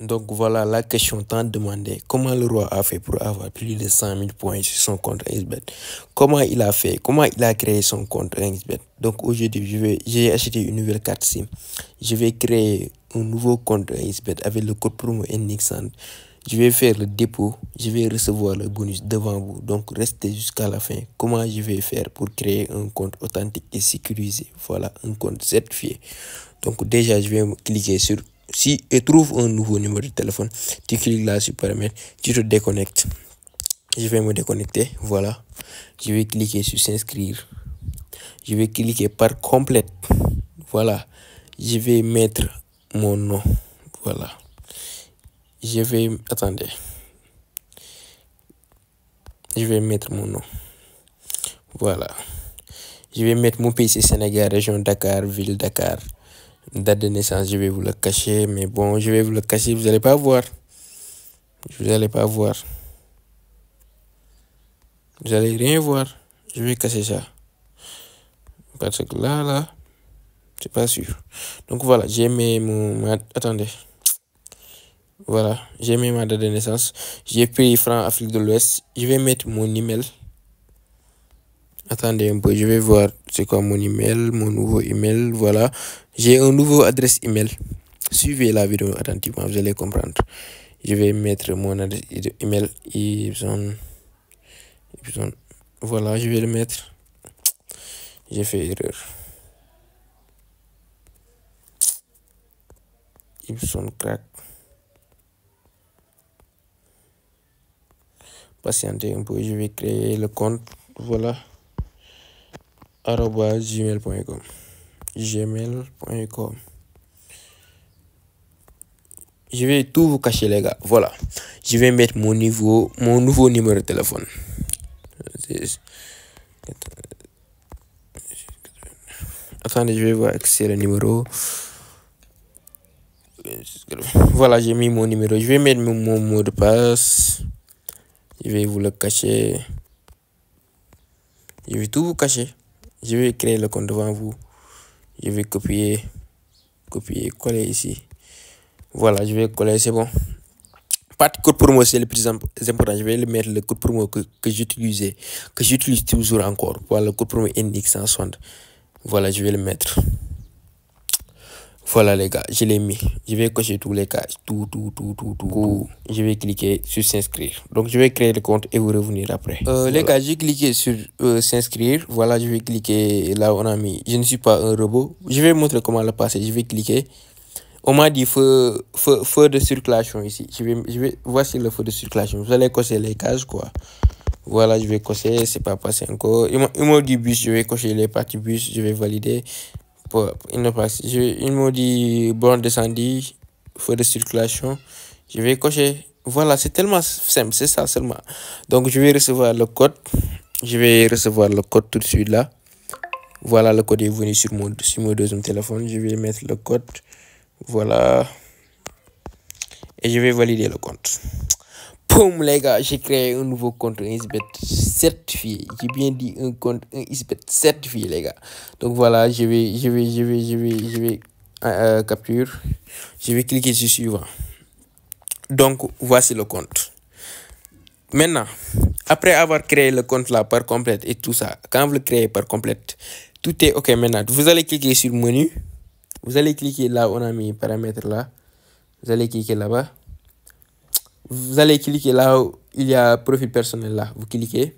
Donc voilà la question tant demandée. Comment le roi a fait pour avoir plus de 100 000 points sur son compte XBet? Comment il a fait? Comment il a créé son compte XBet? Donc aujourd'hui, j'ai acheté une nouvelle carte SIM. Je vais créer un nouveau compte XBet avec le code promo NXAND. Je vais faire le dépôt. Je vais recevoir le bonus devant vous. Donc restez jusqu'à la fin. Comment je vais faire pour créer un compte authentique et sécurisé? Voilà, un compte certifié. Donc déjà, je vais cliquer sur si tu trouves un nouveau numéro de téléphone, tu cliques là sur paramètres, tu te déconnectes. Je vais me déconnecter, voilà. Je vais cliquer sur s'inscrire. Je vais cliquer par complète. Voilà. Je vais mettre mon nom. Voilà. Je vais... Attendez. Je vais mettre mon nom. Voilà. Je vais mettre mon PC Sénégal, région Dakar, ville Dakar date de naissance, je vais vous le cacher, mais bon, je vais vous le cacher, vous n'allez pas voir. Vous n'allez pas voir. Vous n'allez rien voir. Je vais cacher ça. Parce que là, là, c'est pas sûr. Donc voilà, j'ai mis mon... Attendez. Voilà, j'ai mis ma date de naissance. J'ai pris franc Afrique de l'Ouest. Je vais mettre mon email. Attendez un peu, je vais voir c'est quoi mon email, mon nouveau email. Voilà, j'ai un nouveau adresse email. Suivez la vidéo attentivement, vous allez comprendre. Je vais mettre mon adresse email. Voilà, je vais le mettre. J'ai fait erreur. Ibson crack. Patientez un peu, je vais créer le compte. Voilà gmail.com gmail.com je vais tout vous cacher les gars. Voilà. Je vais mettre mon niveau mon nouveau numéro de téléphone. Attendez je vais voir c'est le numéro. Voilà j'ai mis mon numéro. Je vais mettre mon mot de passe. Je vais vous le cacher. Je vais tout vous cacher je vais créer le compte devant vous. Je vais copier copier coller ici. Voilà je vais coller c'est bon. Pas de code promo c'est le plus important. Je vais le mettre le code promo que, que j'utilisais que j'utilise toujours encore. Voilà le code promo NX 160 voilà je vais le mettre voilà les gars, je l'ai mis. Je vais cocher tous les cas, tout, tout, tout, tout, tout. Je vais cliquer sur s'inscrire. Donc je vais créer le compte et vous revenir après. Euh, Les gars, j'ai cliqué sur euh, s'inscrire. Voilà, je vais cliquer là on a mis. Je ne suis pas un robot. Je vais montrer comment le passer. Je vais cliquer. On m'a dit feu, feu, feu de circulation ici. Je vais, je vais, voici le feu de circulation. Vous allez cocher les cases quoi. Voilà, je vais cocher, c'est pas passé encore. Il m'a dit bus, je vais cocher les parties bus, je vais valider il ne passe. Je, il me dit borne descendue, feu de circulation. Je vais cocher. Voilà, c'est tellement simple, c'est ça seulement. Donc, je vais recevoir le code. Je vais recevoir le code tout de suite là. Voilà, le code est venu sur mon, sur mon deuxième téléphone. Je vais mettre le code. Voilà. Et je vais valider le compte. Boum les gars, j'ai créé un nouveau compte XBet certifié. J'ai bien dit un compte un XBet certifié les gars. Donc voilà, je vais, je vais, je vais, je vais, je vais euh, capture. Je vais cliquer sur suivant. Donc voici le compte. Maintenant, après avoir créé le compte là par complète et tout ça, quand vous le créez par complète, tout est OK maintenant. Vous allez cliquer sur menu. Vous allez cliquer là, on a mis paramètres là. Vous allez cliquer là-bas vous allez cliquer là où il y a profil personnel là. Vous cliquez.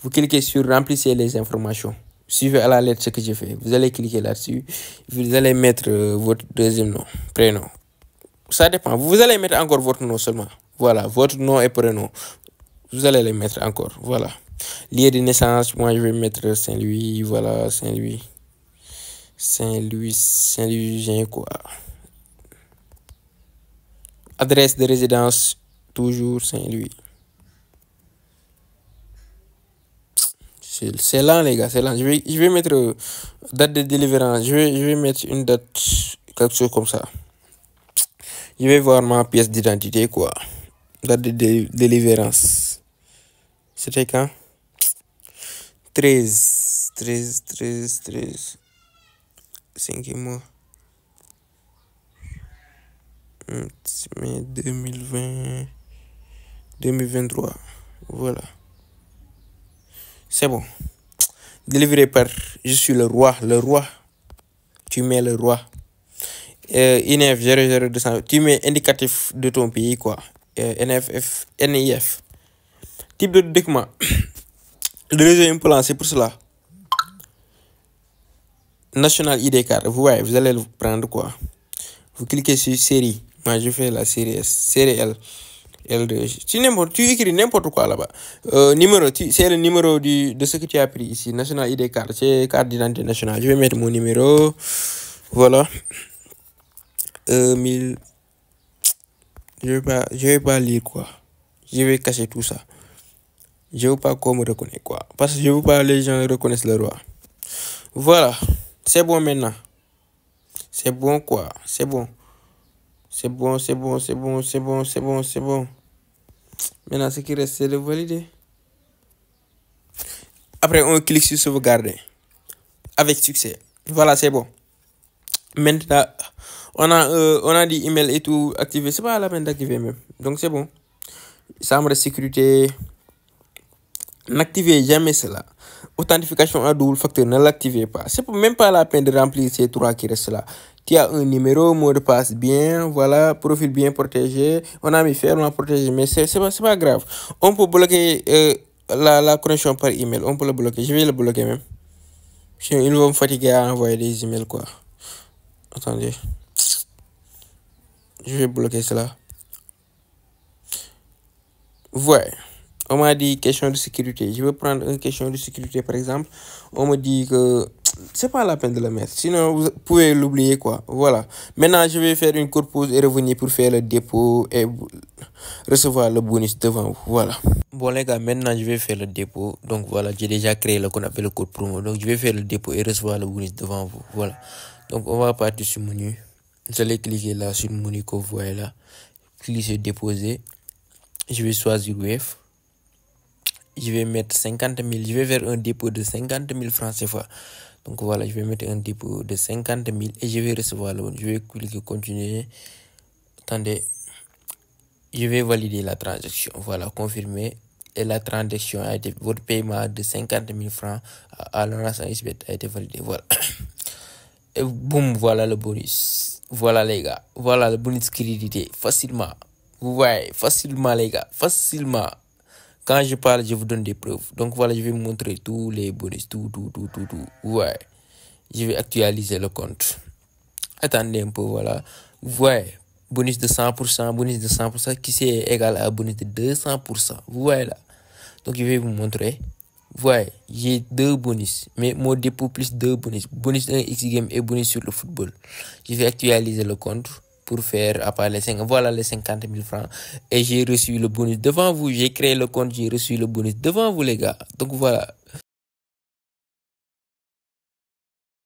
Vous cliquez sur remplissez les informations. Suivez à la lettre ce que j'ai fait. Vous allez cliquer là-dessus. Vous allez mettre euh, votre deuxième nom, prénom. Ça dépend. Vous allez mettre encore votre nom seulement. Voilà, votre nom et prénom. Vous allez les mettre encore. Voilà. Lieu de naissance, moi je vais mettre Saint-Louis. Voilà, Saint-Louis. Saint-Louis, Saint-Louis, quoi. Adresse de résidence, toujours Saint-Louis. C'est lent, les gars, c'est lent. Je vais, je vais mettre euh, date de délivrance. Je vais, mettre une date, quelque chose comme ça. Je vais voir ma pièce d'identité, quoi. Date de délivrance. C'était quand? 13, 13, 13, 13. Cinquième mois. mai 2020 2023 voilà. C'est bon. Délivré par je suis le roi le roi. Tu mets le roi. Euh, INF 00200 tu mets indicatif de ton pays quoi. Euh, NFF NIF type de document. Le deuxième plan c'est pour cela. National ID card. Vous voyez vous allez le prendre quoi. Vous cliquez sur série. Moi je fais la série S série L L2 tu tu écris n'importe quoi là-bas. Euh, numéro c'est le numéro du de ce que tu as pris ici. National ID card c'est carte d'identité nationale. Je vais mettre mon numéro. Voilà. Euh, 1000 je vais vais pas lire quoi. Je vais cacher tout ça. Je veux pas qu'on me reconnaisse quoi. Parce que je veux pas les gens reconnaissent le roi. Voilà. C'est bon maintenant. C'est bon quoi. C'est bon c'est bon c'est bon c'est bon c'est bon c'est bon c'est bon. Maintenant ce qui reste c'est de valider. Après on clique sur sauvegarder. Avec succès. Voilà c'est bon. Maintenant on a euh, on a dit email et tout activé. C'est pas la peine d'activer même. Donc c'est bon. Chambre de sécurité. N'activez jamais cela authentification à double facteur ne l'activez pas. C'est même pas la peine de remplir ces trois qui restent là. Tu as un numéro mot de passe bien voilà profil bien protégé. On a mis fermement protégé mais c'est pas pas grave. On peut bloquer euh, la la connexion par email. On peut le bloquer. Je vais le bloquer même. Ils vont me fatiguer à envoyer des emails quoi. Attendez. Je vais bloquer cela. Ouais on m'a dit question de sécurité. Je vais prendre une question de sécurité par exemple. On me dit que c'est pas la peine de le mettre. Sinon vous pouvez l'oublier quoi. Voilà. Maintenant je vais faire une courte pause et revenir pour faire le dépôt et recevoir le bonus devant vous. Voilà. Bon les gars maintenant je vais faire le dépôt. Donc voilà j'ai déjà créé le qu'on appelle le code promo. Donc je vais faire le dépôt et recevoir le bonus devant vous. Voilà. Donc on va partir sur menu. Vous allez cliquer là sur le menu que vous voyez là. Cliquez sur déposer. Je vais choisir WF je vais mettre 50 000 je vais faire un dépôt de 50 000 francs CFA. Donc voilà je vais mettre un dépôt de 50 000 et je vais recevoir le je vais cliquer continuer. Attendez. Je vais valider la transaction. Voilà confirmer et la transaction a été votre paiement de 50 000 francs à l'ONAS a été validé. Voilà. Et boum voilà le bonus. Voilà les gars. Voilà le bonus crédité. Facilement. Vous voyez facilement les gars. Facilement quand je parle je vous donne des preuves. Donc voilà je vais vous montrer tous les bonus tout tout tout tout tout. Ouais. Je vais actualiser le compte. Attendez un peu voilà. Voyez bonus de 100% bonus de 100% qui c'est égal à bonus de 200% vous voyez là. Donc je vais vous montrer. Voyez j'ai deux bonus mais mon dépôt plus deux bonus. Bonus 1 x game et bonus sur le football. Je vais actualiser le compte pour faire à part les 5 voilà les 50 000 francs. Et j'ai reçu le bonus devant vous j'ai créé le compte j'ai reçu le bonus devant vous les gars. Donc voilà